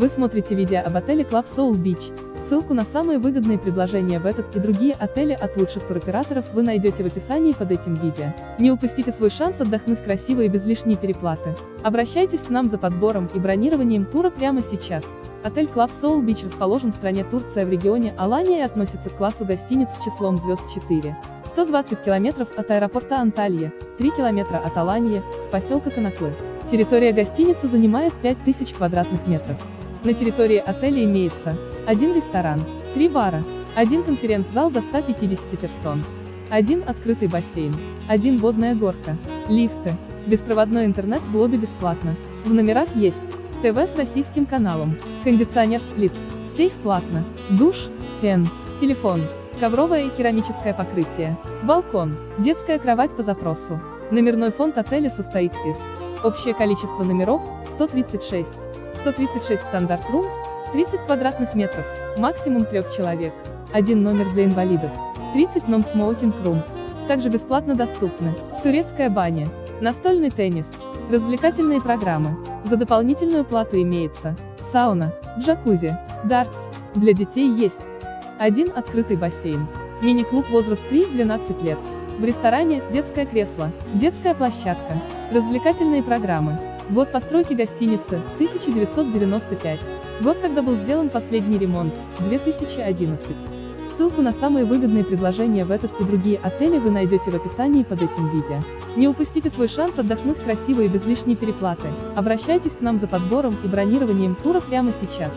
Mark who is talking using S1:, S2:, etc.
S1: Вы смотрите видео об отеле Club Soul Beach. Ссылку на самые выгодные предложения в этот и другие отели от лучших туроператоров вы найдете в описании под этим видео. Не упустите свой шанс отдохнуть красиво и без лишней переплаты. Обращайтесь к нам за подбором и бронированием тура прямо сейчас. Отель Club Soul Beach расположен в стране Турция в регионе Алания и относится к классу гостиниц с числом звезд 4. 120 километров от аэропорта Анталья, 3 километра от Аланьи, в поселка Конаклы. Территория гостиницы занимает 5000 квадратных метров. На территории отеля имеется один ресторан, три бара, один конференц-зал до 150 персон, один открытый бассейн, один водная горка, лифты, беспроводной интернет в лобби бесплатно. В номерах есть ТВ с российским каналом, кондиционер сплит, сейф платно, душ, фен, телефон, ковровое и керамическое покрытие, балкон, детская кровать по запросу. Номерной фонд отеля состоит из Общее количество номеров – 136. 136 стандарт rooms, 30 квадратных метров, максимум трех человек. Один номер для инвалидов. 30 non-smoking rooms. Также бесплатно доступны. Турецкая баня. Настольный теннис. Развлекательные программы. За дополнительную плату имеется. Сауна. Джакузи. Дартс. Для детей есть. Один открытый бассейн. Мини-клуб возраст 3-12 лет. В ресторане – детское кресло, детская площадка, развлекательные программы. Год постройки гостиницы – 1995. Год, когда был сделан последний ремонт – 2011. Ссылку на самые выгодные предложения в этот и другие отели вы найдете в описании под этим видео. Не упустите свой шанс отдохнуть красиво и без лишней переплаты. Обращайтесь к нам за подбором и бронированием тура прямо сейчас.